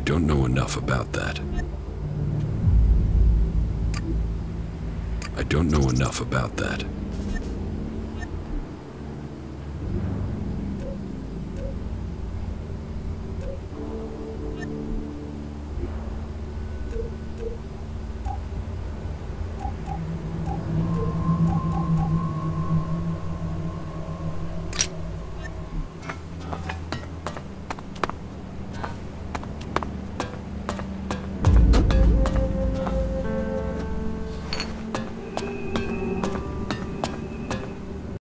I don't know enough about that. I don't know enough about that.